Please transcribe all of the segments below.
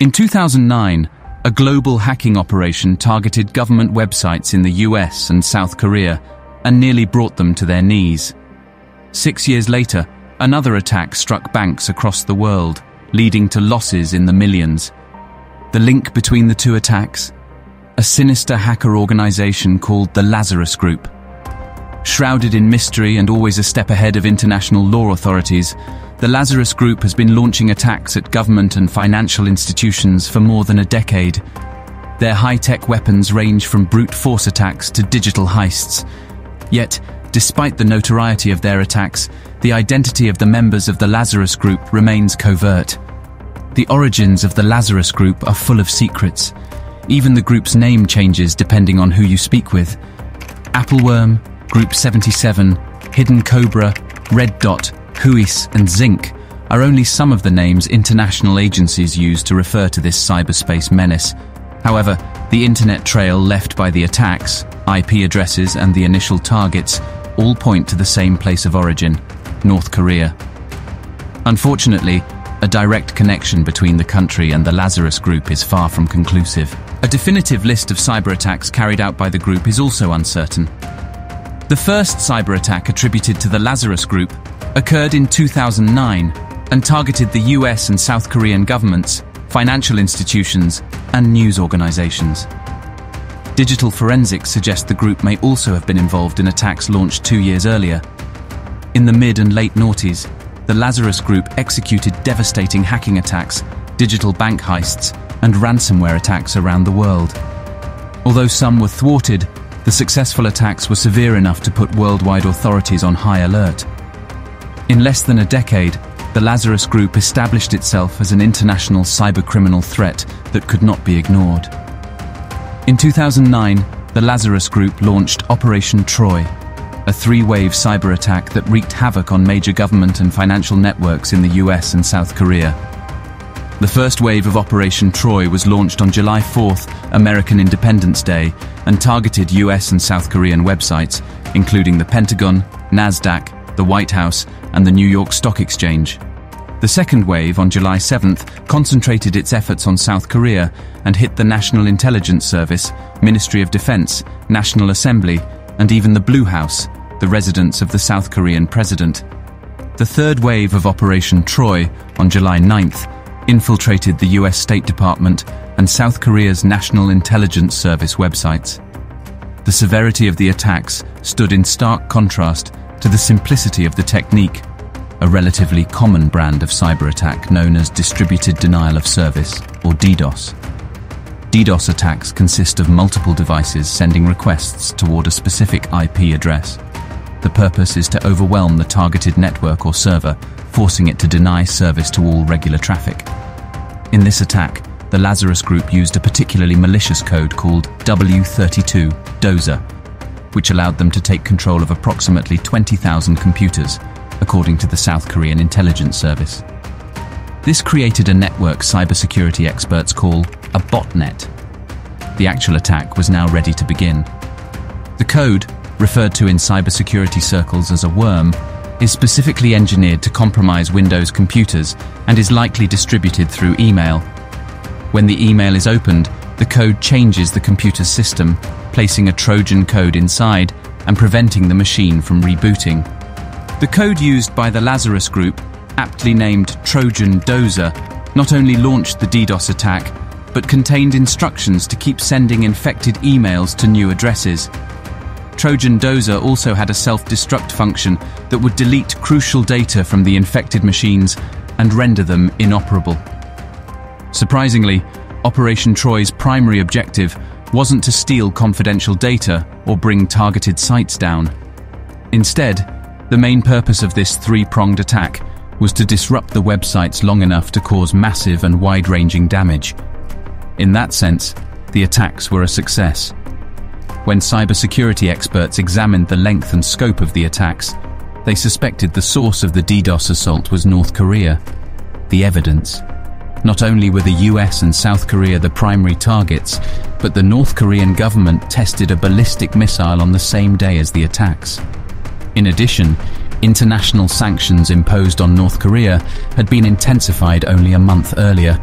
In 2009, a global hacking operation targeted government websites in the US and South Korea and nearly brought them to their knees. Six years later, another attack struck banks across the world, leading to losses in the millions. The link between the two attacks? A sinister hacker organization called the Lazarus Group. Shrouded in mystery and always a step ahead of international law authorities, the Lazarus Group has been launching attacks at government and financial institutions for more than a decade. Their high-tech weapons range from brute force attacks to digital heists. Yet, despite the notoriety of their attacks, the identity of the members of the Lazarus Group remains covert. The origins of the Lazarus Group are full of secrets. Even the group's name changes depending on who you speak with. Appleworm, Group 77, Hidden Cobra, Red Dot, Whois, and Zinc are only some of the names international agencies use to refer to this cyberspace menace. However, the internet trail left by the attacks, IP addresses, and the initial targets all point to the same place of origin, North Korea. Unfortunately, a direct connection between the country and the Lazarus Group is far from conclusive. A definitive list of cyber attacks carried out by the group is also uncertain. The first cyber attack attributed to the Lazarus Group occurred in 2009 and targeted the US and South Korean governments, financial institutions, and news organizations. Digital forensics suggest the group may also have been involved in attacks launched two years earlier. In the mid and late noughties, the Lazarus Group executed devastating hacking attacks, digital bank heists, and ransomware attacks around the world. Although some were thwarted, the successful attacks were severe enough to put worldwide authorities on high alert. In less than a decade, the Lazarus Group established itself as an international cybercriminal threat that could not be ignored. In 2009, the Lazarus Group launched Operation Troy, a three-wave cyber attack that wreaked havoc on major government and financial networks in the US and South Korea. The first wave of Operation Troy was launched on July 4th, American Independence Day, and targeted US and South Korean websites, including the Pentagon, NASDAQ, the White House, and the New York Stock Exchange. The second wave, on July 7th, concentrated its efforts on South Korea and hit the National Intelligence Service, Ministry of Defense, National Assembly, and even the Blue House, the residence of the South Korean president. The third wave of Operation Troy, on July 9th, infiltrated the US State Department and South Korea's National Intelligence Service websites. The severity of the attacks stood in stark contrast to the simplicity of the technique, a relatively common brand of cyber attack known as Distributed Denial of Service, or DDoS. DDoS attacks consist of multiple devices sending requests toward a specific IP address. The purpose is to overwhelm the targeted network or server, forcing it to deny service to all regular traffic. In this attack, the Lazarus Group used a particularly malicious code called W32 Dozer which allowed them to take control of approximately 20,000 computers, according to the South Korean intelligence service. This created a network cybersecurity experts call a botnet. The actual attack was now ready to begin. The code, referred to in cybersecurity circles as a worm, is specifically engineered to compromise Windows computers and is likely distributed through email. When the email is opened, the code changes the computer's system placing a Trojan code inside and preventing the machine from rebooting. The code used by the Lazarus Group, aptly named Trojan Dozer, not only launched the DDoS attack, but contained instructions to keep sending infected emails to new addresses. Trojan Dozer also had a self-destruct function that would delete crucial data from the infected machines and render them inoperable. Surprisingly, Operation Troy's primary objective wasn't to steal confidential data or bring targeted sites down. Instead, the main purpose of this three-pronged attack was to disrupt the websites long enough to cause massive and wide-ranging damage. In that sense, the attacks were a success. When cybersecurity experts examined the length and scope of the attacks, they suspected the source of the DDoS assault was North Korea. The evidence not only were the US and South Korea the primary targets, but the North Korean government tested a ballistic missile on the same day as the attacks. In addition, international sanctions imposed on North Korea had been intensified only a month earlier.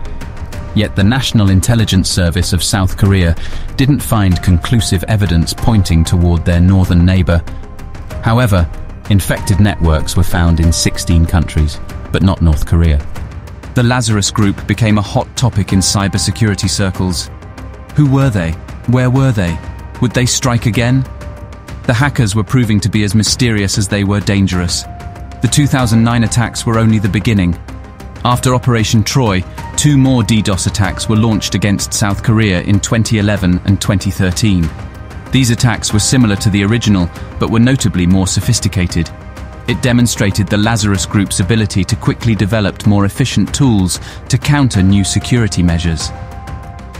Yet the National Intelligence Service of South Korea didn't find conclusive evidence pointing toward their northern neighbor. However, infected networks were found in 16 countries, but not North Korea. The Lazarus Group became a hot topic in cybersecurity circles. Who were they? Where were they? Would they strike again? The hackers were proving to be as mysterious as they were dangerous. The 2009 attacks were only the beginning. After Operation Troy, two more DDoS attacks were launched against South Korea in 2011 and 2013. These attacks were similar to the original, but were notably more sophisticated. It demonstrated the Lazarus Group's ability to quickly develop more efficient tools to counter new security measures.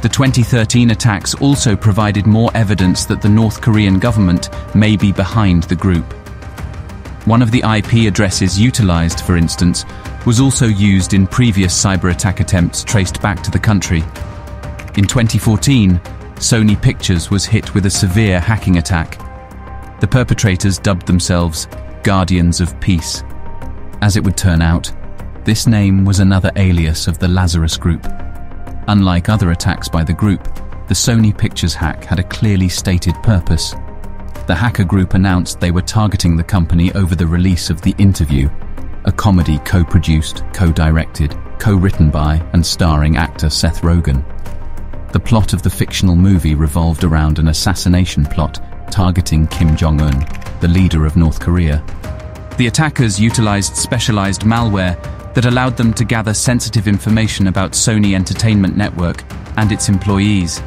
The 2013 attacks also provided more evidence that the North Korean government may be behind the group. One of the IP addresses utilized, for instance, was also used in previous cyber attack attempts traced back to the country. In 2014, Sony Pictures was hit with a severe hacking attack. The perpetrators dubbed themselves Guardians of Peace. As it would turn out, this name was another alias of the Lazarus Group. Unlike other attacks by the group, the Sony Pictures hack had a clearly stated purpose. The hacker group announced they were targeting the company over the release of The Interview, a comedy co-produced, co-directed, co-written by and starring actor Seth Rogen. The plot of the fictional movie revolved around an assassination plot targeting Kim Jong-un, the leader of North Korea. The attackers utilized specialized malware that allowed them to gather sensitive information about Sony Entertainment Network and its employees.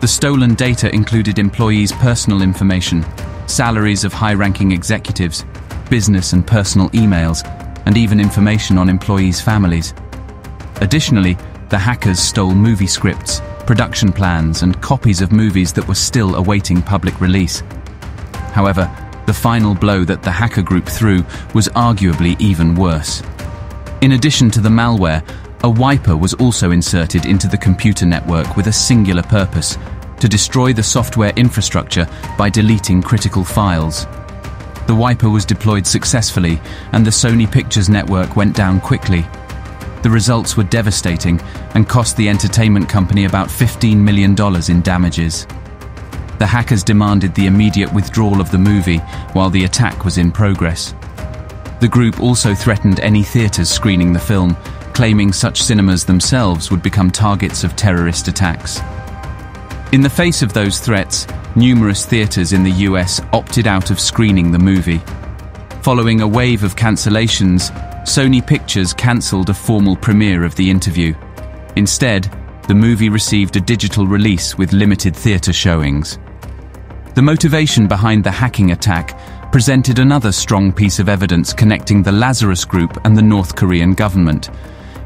The stolen data included employees' personal information, salaries of high-ranking executives, business and personal emails, and even information on employees' families. Additionally, the hackers stole movie scripts, production plans, and copies of movies that were still awaiting public release. However, the final blow that the hacker group threw was arguably even worse. In addition to the malware, a wiper was also inserted into the computer network with a singular purpose, to destroy the software infrastructure by deleting critical files. The wiper was deployed successfully and the Sony Pictures network went down quickly. The results were devastating and cost the entertainment company about $15 million in damages. The hackers demanded the immediate withdrawal of the movie while the attack was in progress. The group also threatened any theatres screening the film, claiming such cinemas themselves would become targets of terrorist attacks. In the face of those threats, numerous theatres in the US opted out of screening the movie. Following a wave of cancellations, Sony Pictures cancelled a formal premiere of the interview. Instead, the movie received a digital release with limited theatre showings. The motivation behind the hacking attack presented another strong piece of evidence connecting the Lazarus Group and the North Korean government.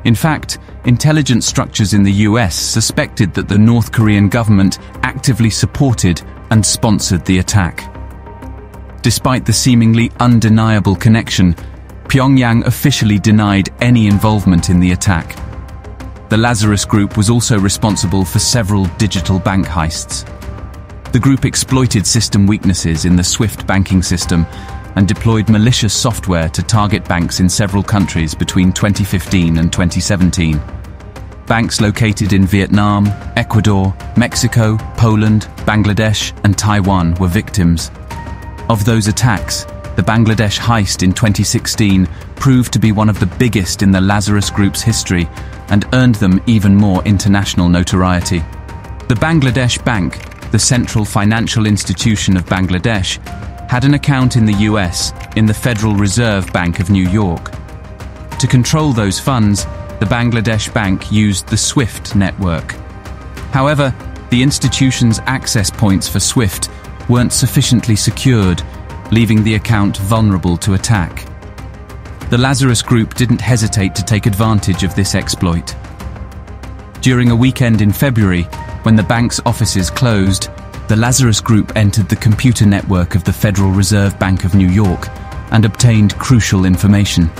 In fact, intelligence structures in the US suspected that the North Korean government actively supported and sponsored the attack. Despite the seemingly undeniable connection, Pyongyang officially denied any involvement in the attack. The Lazarus Group was also responsible for several digital bank heists. The group exploited system weaknesses in the SWIFT banking system and deployed malicious software to target banks in several countries between 2015 and 2017. Banks located in Vietnam, Ecuador, Mexico, Poland, Bangladesh, and Taiwan were victims. Of those attacks, the Bangladesh heist in 2016 proved to be one of the biggest in the Lazarus Group's history and earned them even more international notoriety. The Bangladesh Bank the central financial institution of Bangladesh, had an account in the US in the Federal Reserve Bank of New York. To control those funds, the Bangladesh Bank used the SWIFT network. However, the institution's access points for SWIFT weren't sufficiently secured, leaving the account vulnerable to attack. The Lazarus Group didn't hesitate to take advantage of this exploit. During a weekend in February, when the bank's offices closed, the Lazarus Group entered the computer network of the Federal Reserve Bank of New York and obtained crucial information.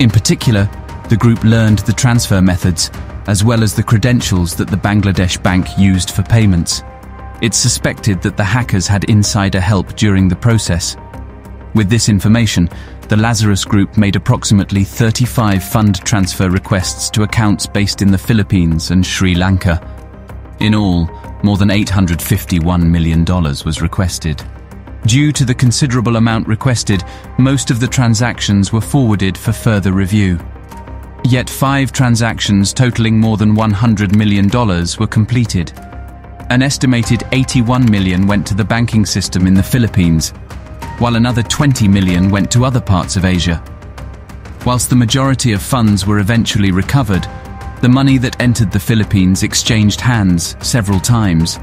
In particular, the group learned the transfer methods as well as the credentials that the Bangladesh bank used for payments. It's suspected that the hackers had insider help during the process. With this information, the Lazarus Group made approximately 35 fund transfer requests to accounts based in the Philippines and Sri Lanka. In all, more than $851 million was requested. Due to the considerable amount requested, most of the transactions were forwarded for further review. Yet five transactions totaling more than $100 million were completed. An estimated 81 million went to the banking system in the Philippines, while another 20 million went to other parts of Asia. Whilst the majority of funds were eventually recovered, the money that entered the Philippines exchanged hands several times,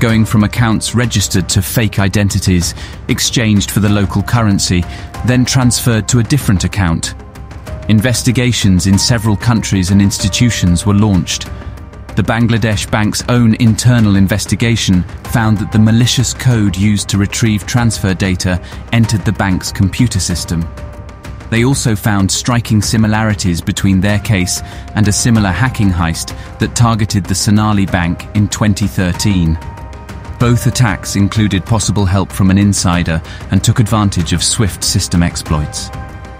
going from accounts registered to fake identities, exchanged for the local currency, then transferred to a different account. Investigations in several countries and institutions were launched. The Bangladesh Bank's own internal investigation found that the malicious code used to retrieve transfer data entered the bank's computer system. They also found striking similarities between their case and a similar hacking heist that targeted the Sonali Bank in 2013. Both attacks included possible help from an insider and took advantage of swift system exploits.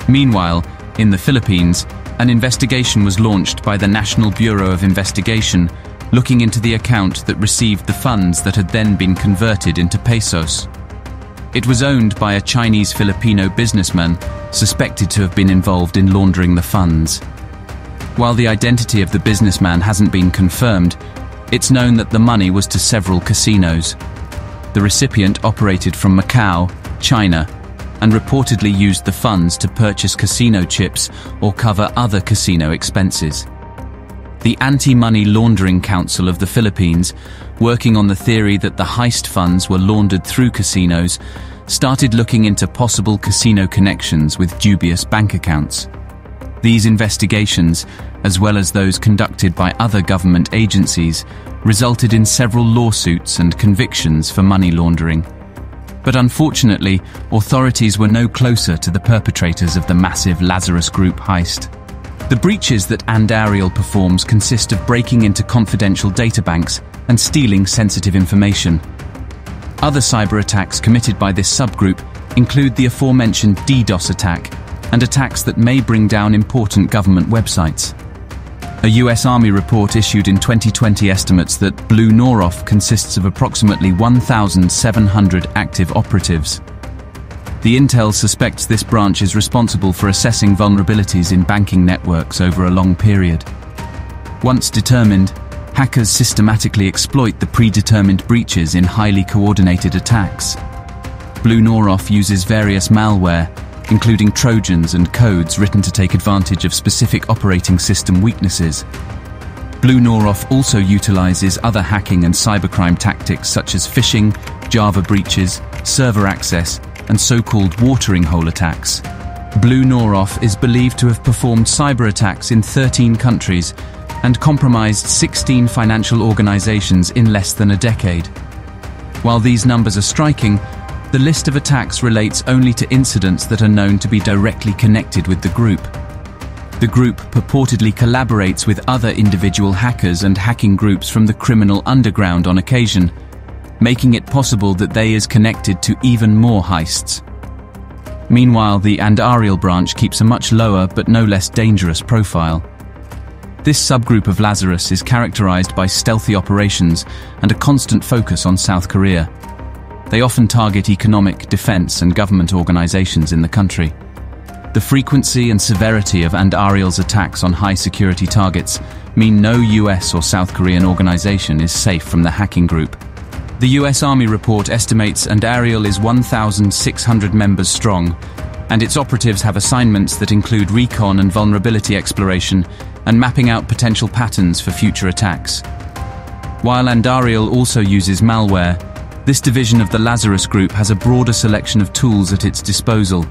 Meanwhile, in the Philippines, an investigation was launched by the National Bureau of Investigation looking into the account that received the funds that had then been converted into pesos. It was owned by a Chinese Filipino businessman suspected to have been involved in laundering the funds. While the identity of the businessman hasn't been confirmed, it's known that the money was to several casinos. The recipient operated from Macau, China, and reportedly used the funds to purchase casino chips or cover other casino expenses. The Anti-Money Laundering Council of the Philippines, working on the theory that the heist funds were laundered through casinos, started looking into possible casino connections with dubious bank accounts. These investigations, as well as those conducted by other government agencies, resulted in several lawsuits and convictions for money laundering. But unfortunately, authorities were no closer to the perpetrators of the massive Lazarus Group heist. The breaches that Andariel performs consist of breaking into confidential databanks and stealing sensitive information. Other cyber attacks committed by this subgroup include the aforementioned DDoS attack and attacks that may bring down important government websites. A US Army report issued in 2020 estimates that Blue Noroff consists of approximately 1,700 active operatives. The Intel suspects this branch is responsible for assessing vulnerabilities in banking networks over a long period. Once determined, hackers systematically exploit the predetermined breaches in highly coordinated attacks. Blue Noroff uses various malware, including trojans and codes written to take advantage of specific operating system weaknesses. Blue Noroff also utilizes other hacking and cybercrime tactics such as phishing, Java breaches, server access, and so-called watering hole attacks. Blue Noroff is believed to have performed cyber attacks in 13 countries and compromised 16 financial organizations in less than a decade. While these numbers are striking, the list of attacks relates only to incidents that are known to be directly connected with the group. The group purportedly collaborates with other individual hackers and hacking groups from the criminal underground on occasion, making it possible that they is connected to even more heists. Meanwhile, the Andariel branch keeps a much lower but no less dangerous profile. This subgroup of Lazarus is characterized by stealthy operations and a constant focus on South Korea. They often target economic, defense and government organizations in the country. The frequency and severity of Andariel's attacks on high-security targets mean no US or South Korean organization is safe from the hacking group, the US Army report estimates Andariel is 1,600 members strong, and its operatives have assignments that include recon and vulnerability exploration and mapping out potential patterns for future attacks. While Andariel also uses malware, this division of the Lazarus Group has a broader selection of tools at its disposal.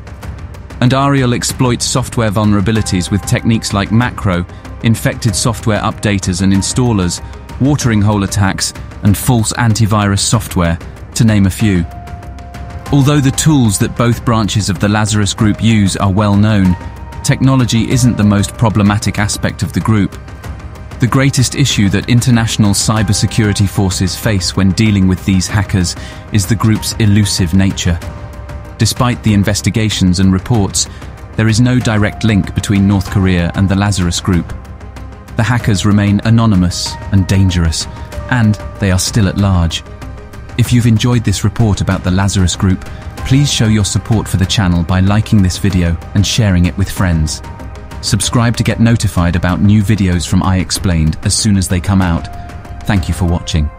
Andariel exploits software vulnerabilities with techniques like macro, infected software updaters and installers, watering hole attacks, and false antivirus software, to name a few. Although the tools that both branches of the Lazarus Group use are well known, technology isn't the most problematic aspect of the group. The greatest issue that international cybersecurity forces face when dealing with these hackers is the group's elusive nature. Despite the investigations and reports, There is no direct link between North Korea and the Lazarus Group. The hackers remain anonymous and dangerous, and they are still at large. If you've enjoyed this report about the Lazarus Group, please show your support for the channel by liking this video and sharing it with friends. Subscribe to get notified about new videos from iExplained as soon as they come out. Thank you for watching.